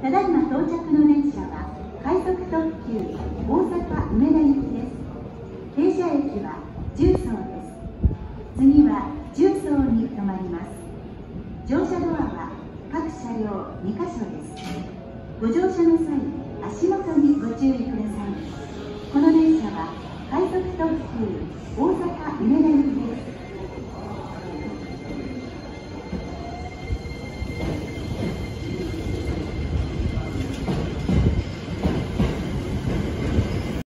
ただいま到着の電車は快速特急大阪梅田行きです。停車駅は重曹です。次は重曹に停まります。乗車ドアは各車両2箇所です。ご乗車の際足元にご注意ください。この電車は快速特急